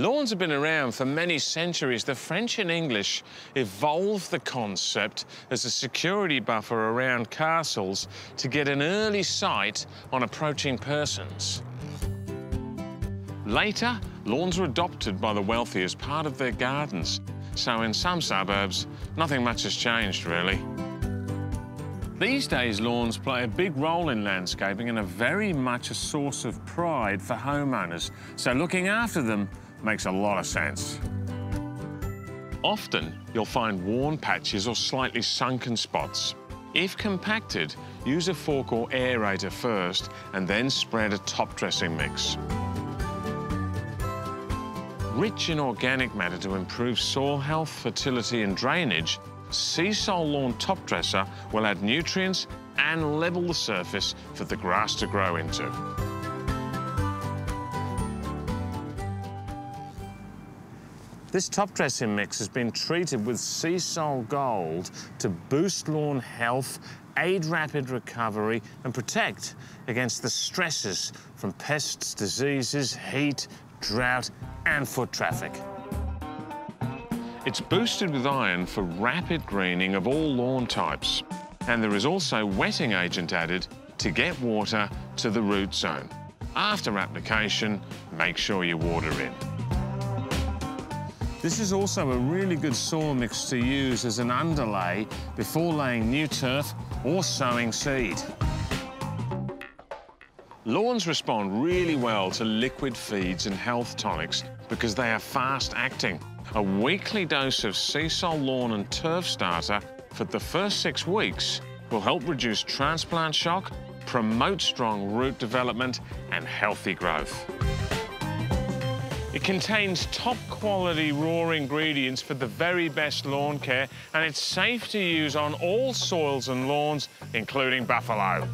Lawns have been around for many centuries. The French and English evolved the concept as a security buffer around castles to get an early sight on approaching persons. Later, lawns were adopted by the wealthy as part of their gardens. So in some suburbs, nothing much has changed, really. These days, lawns play a big role in landscaping and are very much a source of pride for homeowners, so looking after them makes a lot of sense. Often, you'll find worn patches or slightly sunken spots. If compacted, use a fork or aerator first and then spread a top dressing mix. Rich in organic matter to improve soil health, fertility and drainage, Seasol Lawn Top Dresser will add nutrients and level the surface for the grass to grow into. This top dressing mix has been treated with Seasol Gold to boost lawn health, aid rapid recovery and protect against the stresses from pests, diseases, heat, drought and foot traffic. It's boosted with iron for rapid greening of all lawn types. And there is also wetting agent added to get water to the root zone. After application, make sure you water in. This is also a really good soil mix to use as an underlay before laying new turf or sowing seed. Lawns respond really well to liquid feeds and health tonics because they are fast-acting. A weekly dose of Seasol Lawn and Turf Starter for the first six weeks will help reduce transplant shock, promote strong root development and healthy growth. It contains top quality raw ingredients for the very best lawn care and it's safe to use on all soils and lawns, including buffalo.